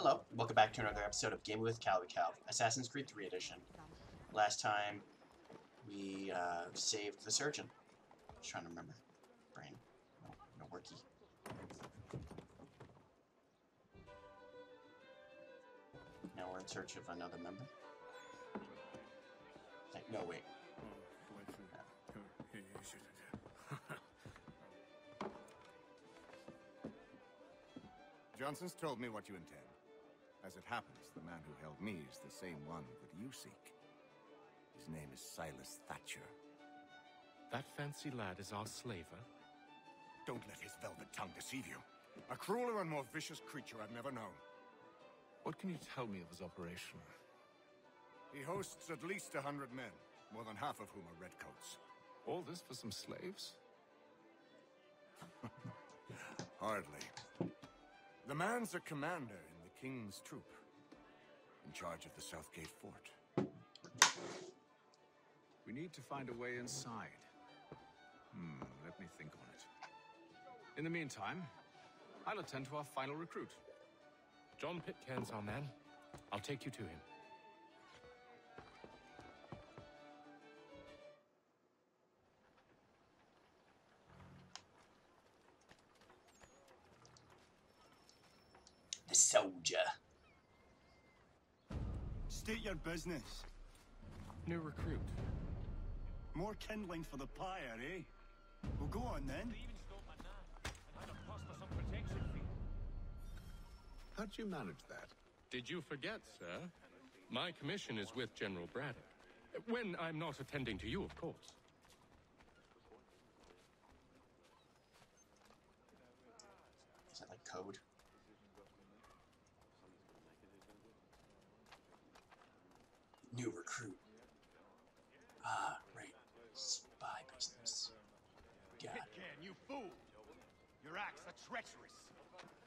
Hello, welcome back to another episode of Game with Kalvy Kal, Assassin's Creed 3 edition. Last time, we uh, saved the surgeon. Trying to remember. Brain. No, no worky. Now we're in search of another member. Like, no, wait. Johnson's told me what you intend. As it happens, the man who held me is the same one that you seek. His name is Silas Thatcher. That fancy lad is our slaver? Eh? Don't let his velvet tongue deceive you. A crueler and more vicious creature I've never known. What can you tell me of his operation? He hosts at least a hundred men, more than half of whom are redcoats. All this for some slaves? Hardly. The man's a commander in King's troop, in charge of the Southgate Fort. We need to find a way inside. Hmm, let me think on it. In the meantime, I'll attend to our final recruit. John Pitcairn's our man. I'll take you to him. Soldier. State your business. New recruit. More kindling for the pyre, eh? Well, go on then. How'd you manage that? Did you forget, sir? My commission is with General Braddock. When I'm not attending to you, of course. Is that like code? New recruit. Ah, right. Spy business. Got it. Pitcairn, you fool! Your acts are treacherous.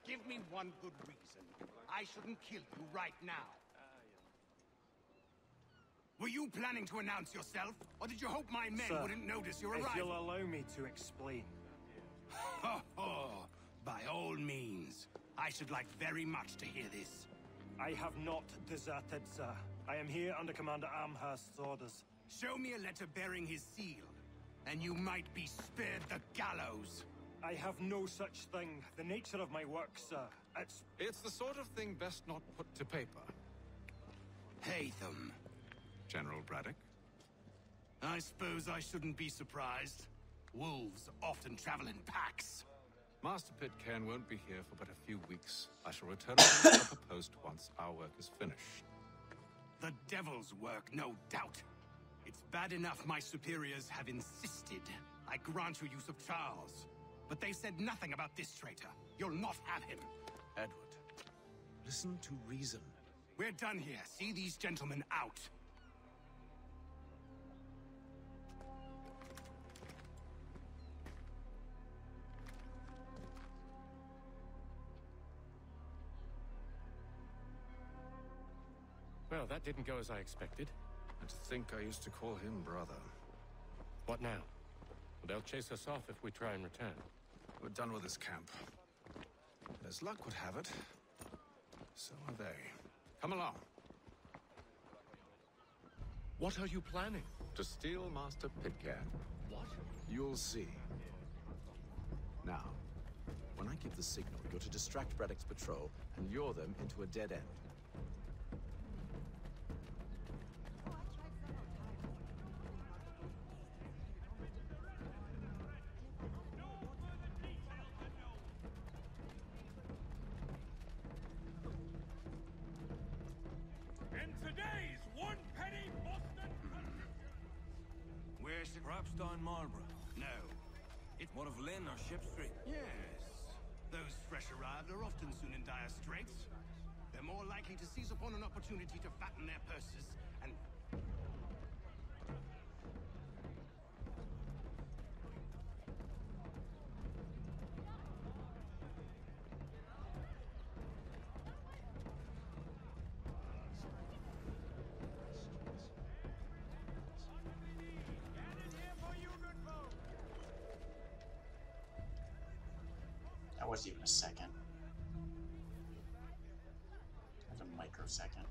Give me one good reason. I shouldn't kill you right now. Were you planning to announce yourself? Or did you hope my men Sir, wouldn't notice your arrival? If you'll allow me to explain. Ho ho! By all means. I should like very much to hear this. I have not deserted, sir. I am here under Commander Amherst's orders. Show me a letter bearing his seal, and you might be spared the gallows. I have no such thing. The nature of my work, sir. It's... It's the sort of thing best not put to paper. Haytham. General Braddock? I suppose I shouldn't be surprised. Wolves often travel in packs. Master Pitcairn won't be here for but a few weeks. I shall return to my proper post once our work is finished. The devil's work, no doubt. It's bad enough my superiors have insisted I grant you use of Charles. But they said nothing about this traitor. You'll not have him. Edward, listen to reason. We're done here. See these gentlemen out. Well, that didn't go as I expected. And to think I used to call him brother. What now? They'll chase us off if we try and return. We're done with this camp. As luck would have it, so are they. Come along. What are you planning? To steal Master Pitcairn. What? You'll see. Now, when I give the signal, you're to distract Braddock's patrol and lure them into a dead end. Where's Marlborough. No. It's What of Lynn or Ship Street? Yes. Those fresh arrived are often soon in dire straits. They're more likely to seize upon an opportunity to fatten their purses and... Wasn't even a second. That's a microsecond.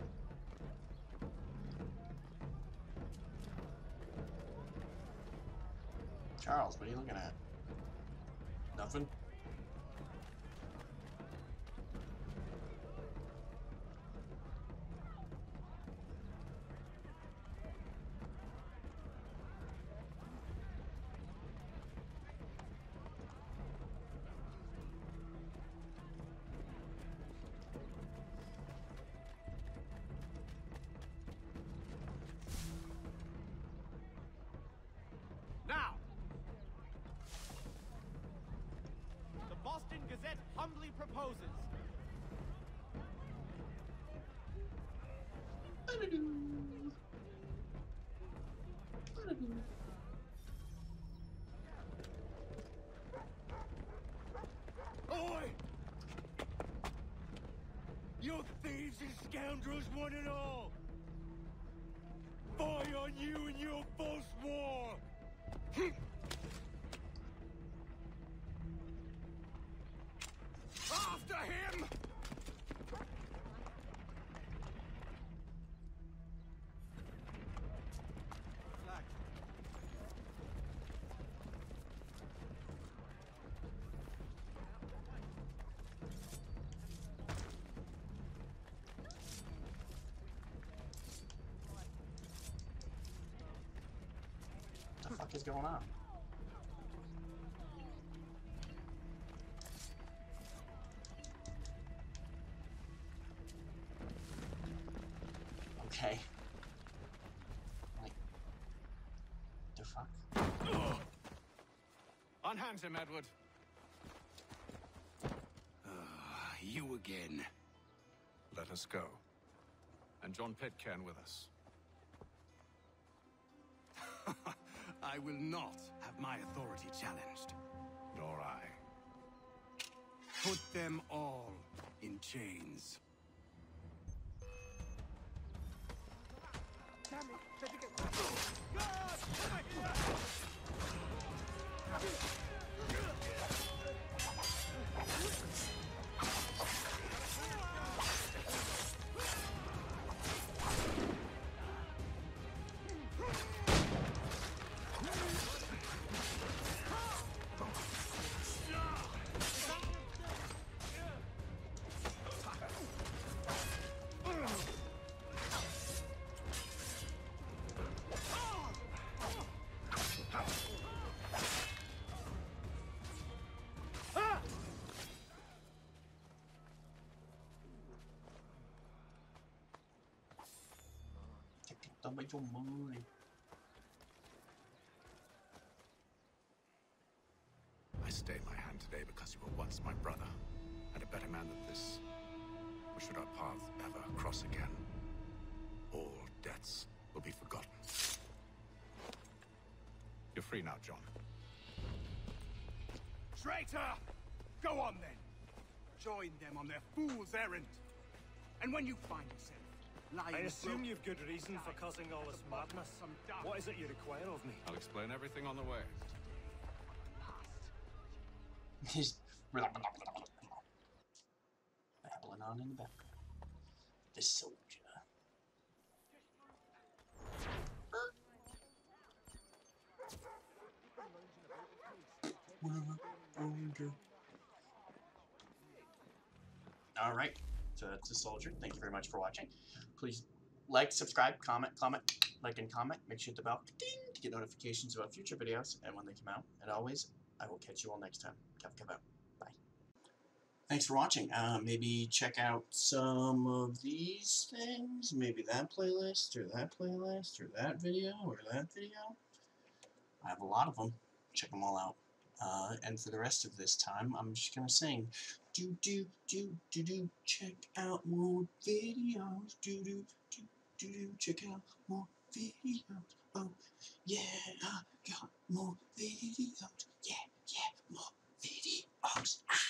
Charles, what are you looking at? Nothing? Gazette humbly proposes. Oi! You thieves and scoundrels want it all! Fie on you and your false war! fuck is going on? Okay. Like, the fuck? Unhand him, Edward. Ah, you again. Let us go. And John Pitcairn with us. I will not have my authority challenged. Nor I. Put them all in chains. Tao mấy chùm. I stay my hand today because you were once my brother, and a better man than this. Or should our paths ever cross again, all debts will be forgotten. You're free now, John. Traitor! Go on then. Join them on their fool's errand. And when you find yourself lying I assume broke- you've good reason for causing all this madness. Some dark- What is it you require of me? I'll explain everything on the way. He's babbling on in the background. The soldier. All right, that's the soldier. Thank you very much for watching. Please like, subscribe, comment, comment, like, and comment. Make sure you hit the bell ding to get notifications about future videos and when they come out. And always, I will catch you all next time. Kev, Kev out. Bye. Thanks for watching. Uh, maybe check out some of these things. Maybe that playlist, or that playlist, or that video, or that video. I have a lot of them. Check them all out. Uh, and for the rest of this time, I'm just gonna sing. Do do do do do. Check out more videos. Do do do do do. Check out more videos. Oh yeah, I got more videos. Yeah yeah, more videos. Ah.